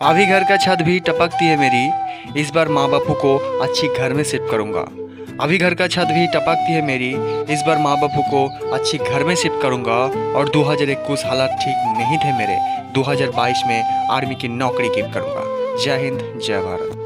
अभी घर का छत भी टपकती है मेरी। इस बार माँ बापू को अच्छी घर में शिफ्ट करूँगा। अभी घर का छत भी टपकती है मेरी। इस बार माँ बापू को अच्छी घर में शिफ्ट करूँगा और 2021 हालात ठीक नहीं थे मेरे। 2022 में आर्मी की नौकरी की करूँगा। जय हिंद, जय भारत।